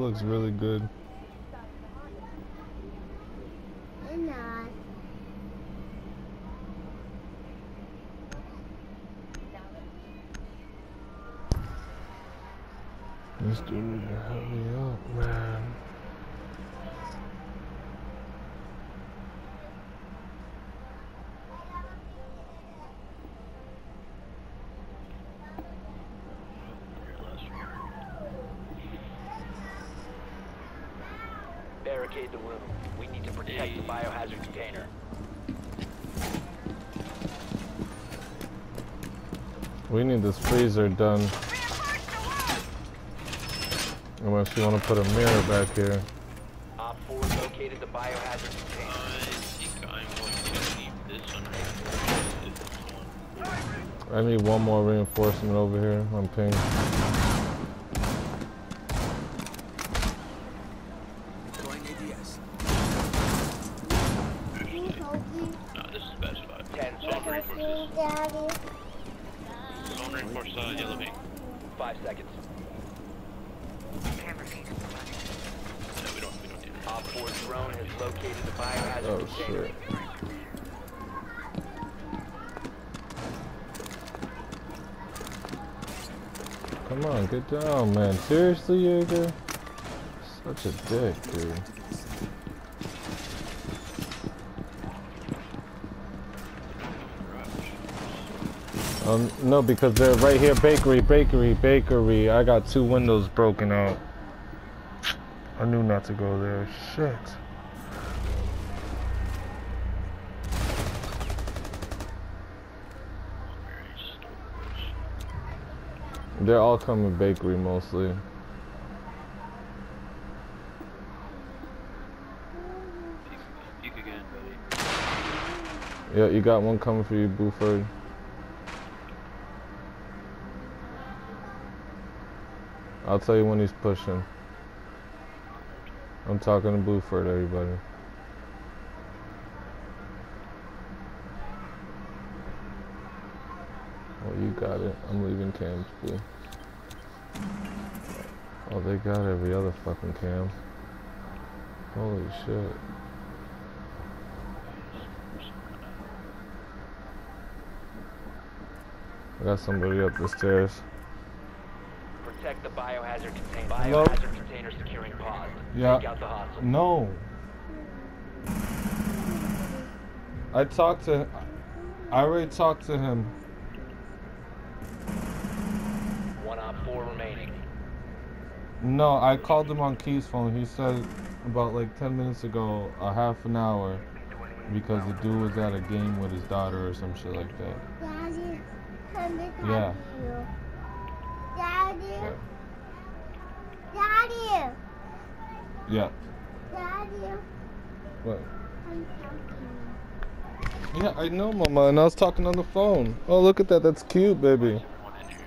Looks really good. This dude me up, man. Barricade the room. We need to protect the biohazard container. We need this freezer done. Unless you want to put a mirror back here. Op 4 located the biohazard container. I think I'm going to keep this under. I need one more reinforcement over here I'm ping. Daddy. Zone reinforce uh, yellow pink. 5 seconds. No, we don't, we don't need it. Op 4 drone has located the biohazard Oh container. shit. Come on, get down, man. Seriously, Jaeger? Such a dick, dude. Um, no, because they're right here. Bakery, bakery, bakery. I got two windows broken out. I knew not to go there. Shit. They're all coming bakery mostly. Peek again. Yeah, you got one coming for you, Buford. I'll tell you when he's pushing. I'm talking to Buford, everybody. Oh, you got it. I'm leaving cams, Blue. Oh, they got every other fucking cam. Holy shit. I got somebody up the stairs. Protect the biohazard container. Hello? Biohazard container securing paused. Yeah. Take out the hostile. No. I talked to. I already talked to him. One op 4 remaining. No, I called him on Key's phone. He said about like 10 minutes ago, a half an hour, because the dude was at a game with his daughter or some shit like that. Daddy. Let me talk Yeah. Daddy. Yeah. Daddy. Yeah. Daddy. What? I'm. Yeah, I know, Mama, and I was talking on the phone. Oh, look at that. That's cute, baby. One in here.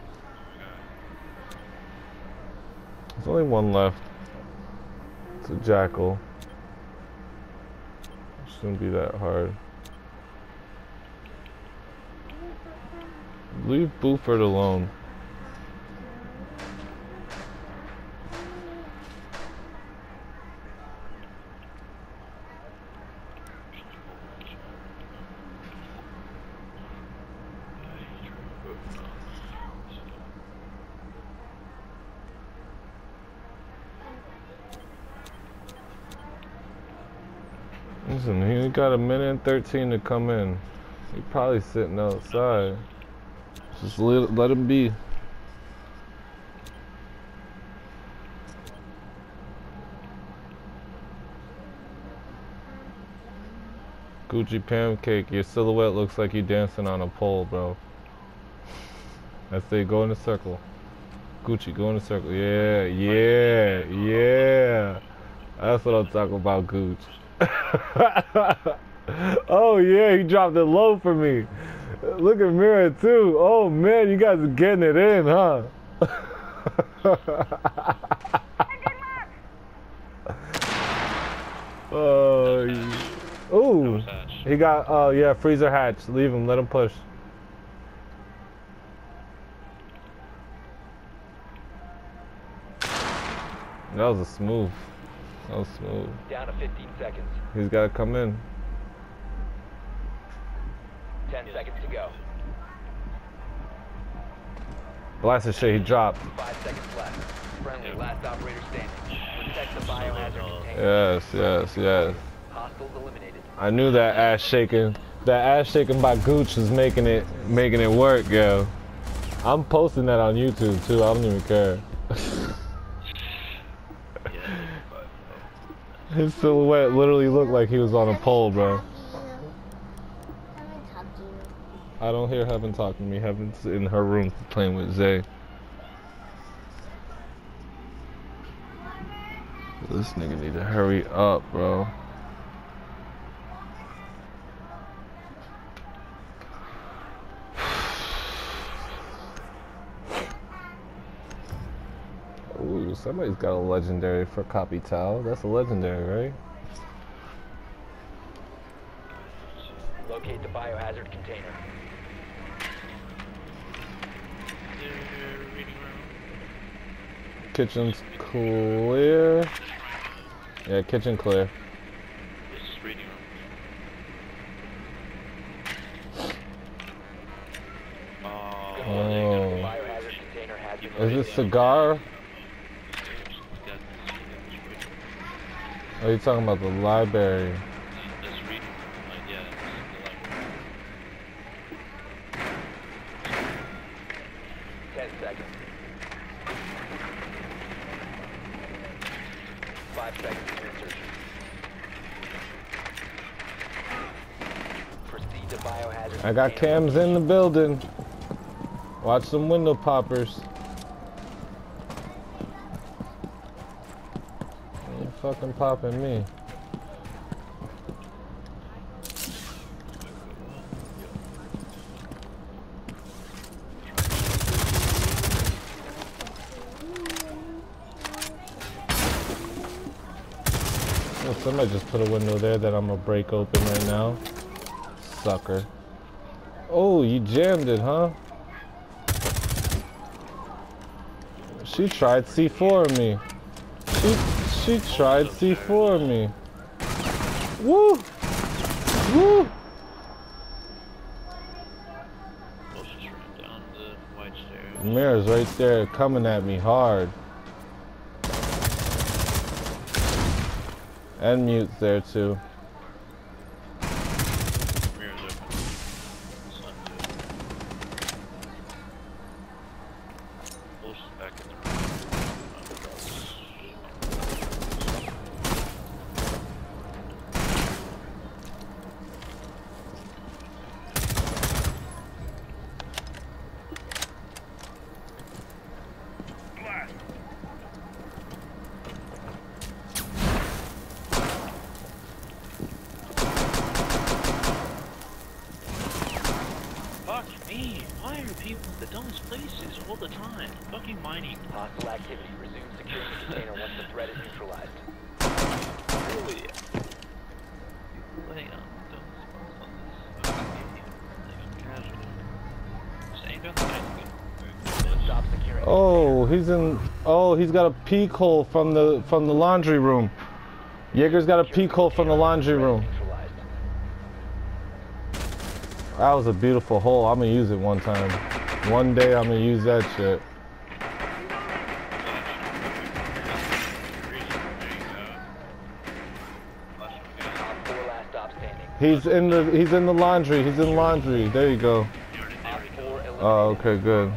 There's only one left. It's a jackal. It Shouldn't be that hard. Leave Buford alone. Listen, he got a minute and 13 to come in. He probably sitting outside. Just let, let him be. Gucci pancake, your silhouette looks like you're dancing on a pole, bro. I say go in a circle. Gucci, go in a circle. Yeah, yeah, yeah. That's what I'm talking about, Gooch. oh yeah, he dropped it low for me. Look at Mira too. Oh man, you guys are getting it in, huh? oh, ooh. He got. Oh yeah, freezer hatch. Leave him. Let him push. That was a smooth. Was smooth. Down to 15 seconds. He's got to come in. 10 seconds to go. Blast the shit he dropped. Five seconds left. Friendly, last operator standing. Protect the biohazard container. Yes, yes, yes. Hostiles eliminated. I knew that ass shaking. That ass shaking by Gooch was making it making it work, yo. I'm posting that on YouTube too. I don't even care. His silhouette literally looked like he was on a pole, bro. I don't hear Heaven talking to me. Heaven's in her room playing with Zay. This nigga need to hurry up, bro. Ooh, somebody's got a legendary for Copy Towel. That's a legendary, right? Locate the biohazard container. They're reading room. Kitchen's clear. Yeah, kitchen clear. Is reading room. Oh, work. The biohazard container has been Is this cigar? Are you talking about the library? That's reading room. Like, yeah, this is the library. 10 seconds. Five seconds to insertion. Proceed to biohazard I got cams in the building. Watch some window poppers. Fucking popping me. Oh, somebody just put a window there that I'm gonna break open right now. Sucker. Oh, you jammed it, huh? She tried C4 of me. She she tried C4 of me. Woo! Woo! Clash just ran down the. Mirror's right there coming at me hard. And mute's there too. Mirrors open. Sun too. Clash is back in the room. Fuck me! Why are people in the dumbest places all the time? Fucking mining. Hostile activity. Resume securing the container once the threat is neutralized. Really? People laying on the dumbest spots on this fucking game. Like, casually. Just ain't got the time Oh, he's in. Oh, he's got a peek hole from the from the laundry room. Jaeger's got a peek hole from the laundry room. Neutralized. That was a beautiful hole. I'm gonna use it one time. One day I'm gonna use that shit. He's in the he's in the laundry. He's in laundry. There you go. Oh, okay, good.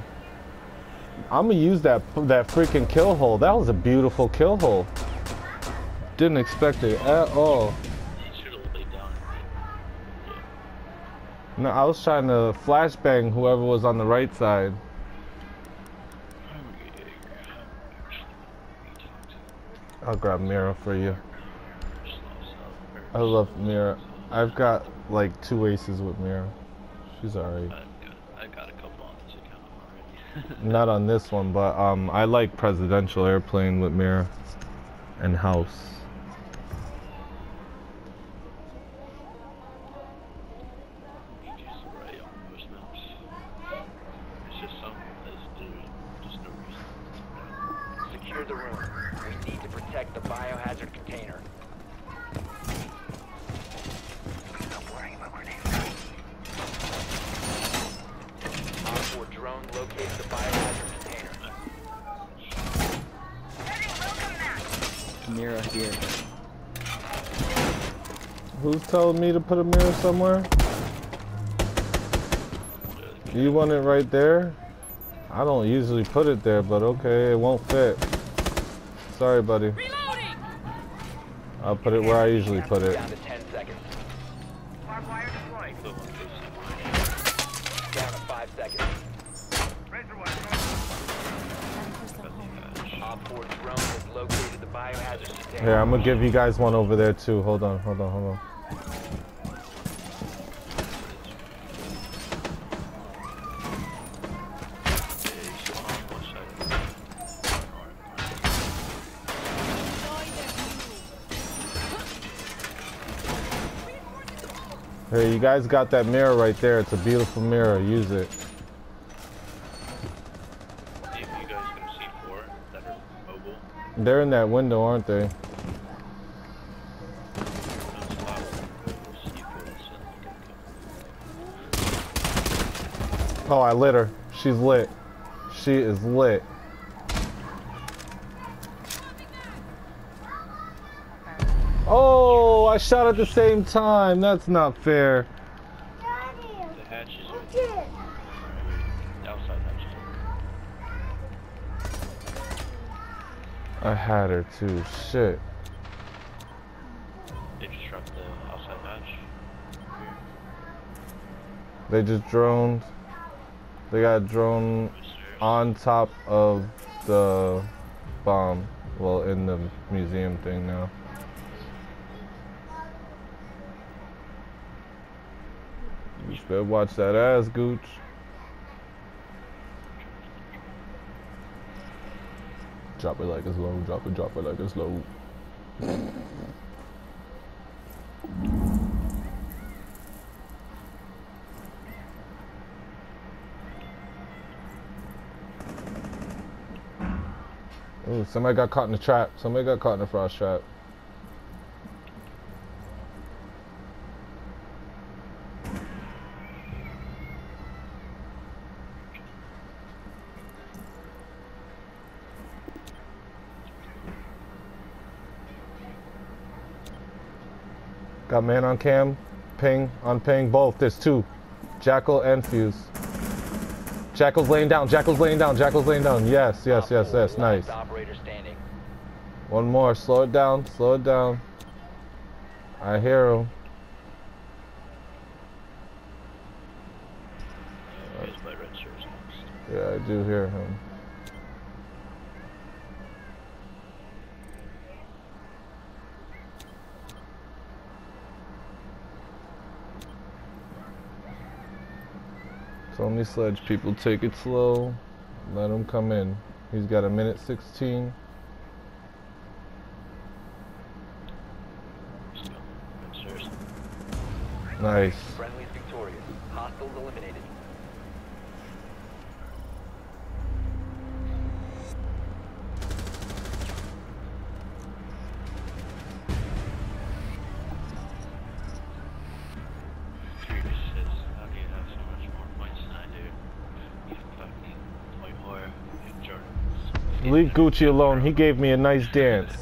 I'm gonna use that that freaking kill hole. That was a beautiful kill hole. Didn't expect it at all. He should have laid down. No, I was trying to flashbang whoever was on the right side. I'll grab Mira for you. I love Mira. I've got like two aces with Mira. She's alright. I've got, a couple on this account already. Not on this one, but um, I like presidential airplane with Mira and house. BG's right on most maps. It's just some that's there, just no reason. Secure the room. We need to mirror here. Who's telling me to put a mirror somewhere? You want it right there? I don't usually put it there, but okay, it won't fit. Sorry, buddy. I'll put it where I usually put it. Down to 10 seconds. Equivalent to Down to 5 seconds. Op 4 drone has located the biohazard container. Here, I'm gonna give you guys one over there too. Hold on, hold on, hold on. Hey, you guys got that mirror right there. It's a beautiful mirror. Use it. If you guys gonna see four that are mobile, They're in that window, aren't they? Oh, I lit her. She's lit. She is lit. Oh, I shot at the same time. That's not fair. Daddy, The hatch is look it. the outside hatch is I had her too. Shit. They just dropped the outside hatch. They just droned. They got a drone on top of the bomb. Well, in the museum thing now. You better watch that ass, Gooch. Drop it like it's low, drop it, drop it like it's low. Ooh, somebody got caught in the trap. Somebody got caught in the frost trap. Got man on cam, ping, on ping, both. There's two. Jackal and Fuse. Jackal's laying down, Jackal's laying down, Jackal's laying down. Yes, yes, yes, yes, nice. Operator standing. One more. Slow it down. Slow it down. I hear him. He's by red stairs next. Yeah, I do hear him. Only sledge people. Take it slow. Let him come in. He's got a minute 16. He's coming. Red. Nice. Friendly's victorious. Hostiles eliminated. Leave Gucci alone. He gave me a nice dance.